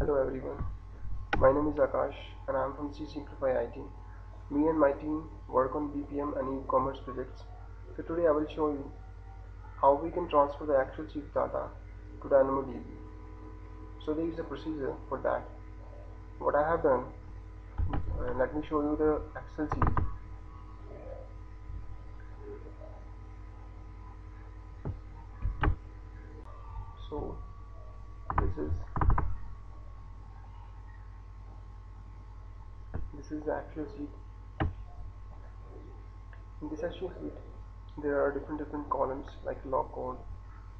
Hello everyone, my name is Akash and I am from C Simplify IT. Me and my team work on BPM and e-commerce projects. So today I will show you how we can transfer the Excel sheet data to DynamoDB. So there is a procedure for that. What I have done, uh, let me show you the Excel sheet. So this is this is the actual sheet. In this actual sheet there are different different columns like log code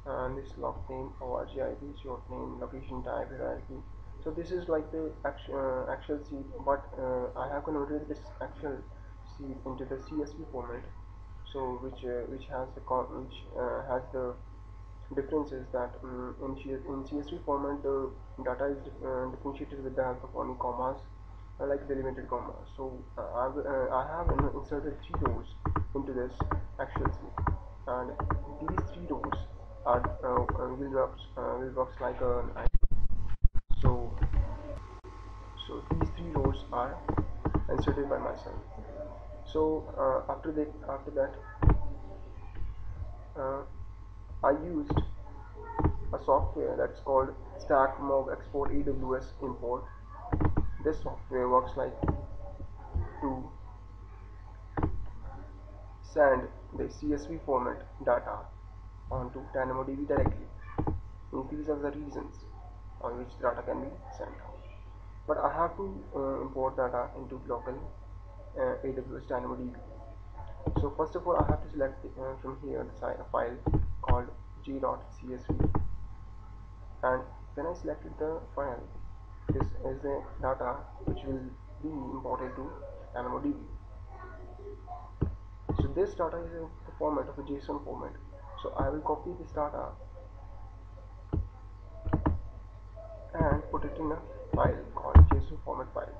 and this log name org id short name location type hierarchy. So this is like the actual, uh, actual sheet but uh, I have converted this actual sheet into the CSV format. So which uh, which has the which uh, has the difference is that um, in, in CSV format the data is uh, differentiated with the help of only commas like the limited comma so uh, I've, uh, I have inserted three rows into this actual sheet and these three rows are uh, uh will works uh, will works like an so so these three rows are inserted by myself. So uh, after that after that I used a software that's called StackMob Export AWS Import this software works like to send the CSV format data onto DynamoDB directly. These are the reasons on which data can be sent. out. But I have to uh, import data into local uh, AWS DynamoDB. So first of all, I have to select uh, from here the file called g.csv and when I selected the file this is the data which will be imported to DynamoDB. So this data is in the format of a JSON format. So I will copy this data and put it in a file called JSON format file.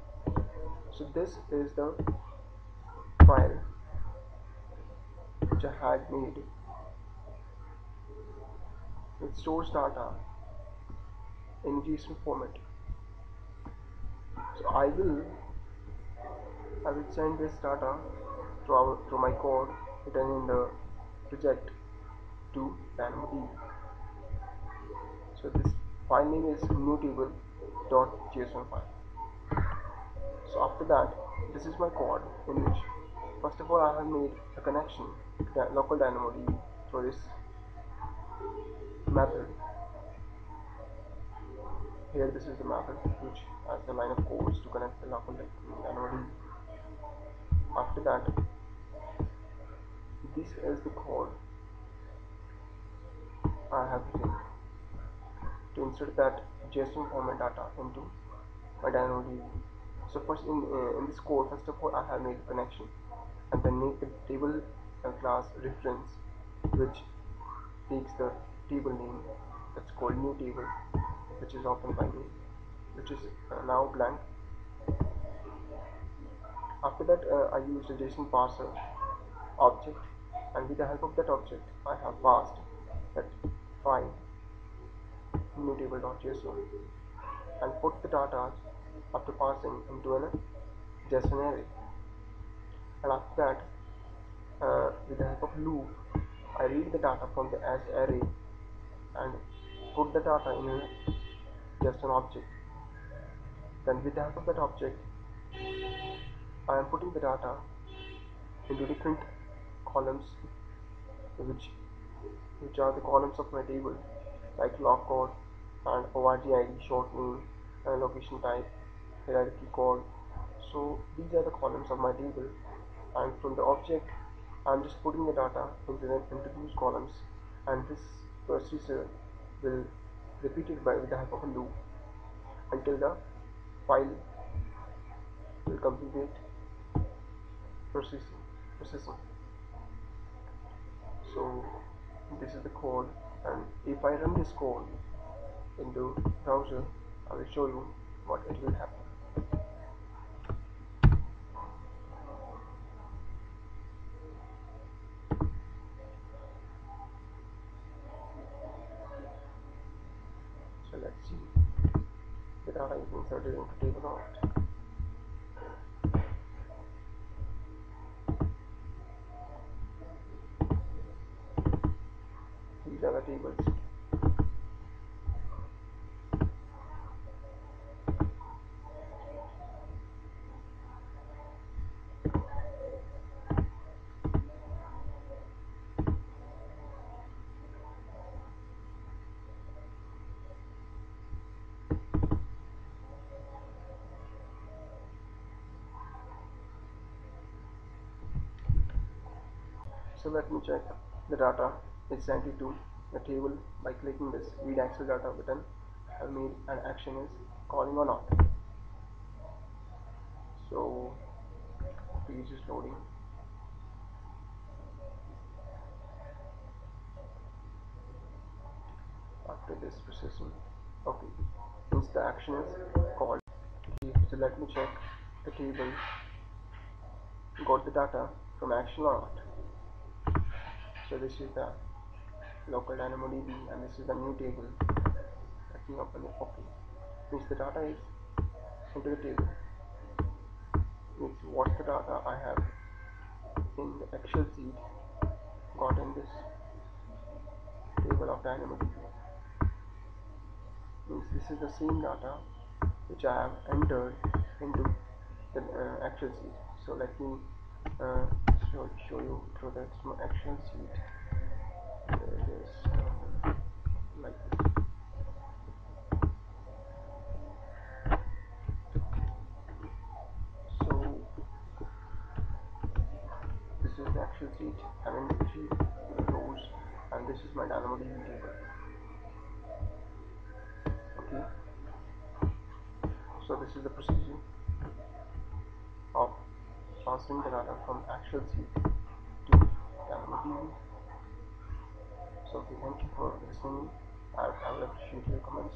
So this is the file which I had made. It stores data in JSON format so I will I will send this data to our to my code written in the project to DynamoDB so this file name is newtable.json file. So after that this is my code in which first of all I have made a connection to the local DynamoDB through this method here this is the method which has the line of codes to connect the local DynamoDB. After that, this is the code I have written to insert that JSON format data into my DynamoDB. So first in, uh, in this code, first of all, I have made a connection and then make the table class reference which takes the table name that's called new table which is opened by me which is uh, now blank. After that uh, I used a JSON parser object and with the help of that object I have passed that file newtable.json and put the data after passing into a JSON array. And after that uh, with the help of loop I read the data from the as array and put the data in a JSON object. Then with the help of that object I am putting the data into different columns which which are the columns of my table like log code and org id short name and location type hierarchy code. So these are the columns of my table and from the object I'm just putting the data into, the, into these columns and this procedure will repeat it by the help of a loop. Until the file will complete processing processing so this is the code and if I run this code in the browser I will show you what it will happen so let's see the. These are the tables. So let me check the data is sent to the table by clicking this read Excel data button. I made an action is calling or not. So page is loading. After this processing, okay, since the action is called, so let me check the table got the data from action or not so this is the local DynamoDB and this is the new table let me open it okay means the data is into the table means what the data I have in the Excel sheet got in this table of DynamoDB means this is the same data which I have entered into the uh, Excel sheet so let me uh, show, show you through the Excel sheet. It is like this so this is the Excel sheet. Having three rows and this is my DynamoDB table. Okay? So this is the procedure transferring the data from Excel sheet to DynamoDB so thank you for listening. I, I will appreciate your comments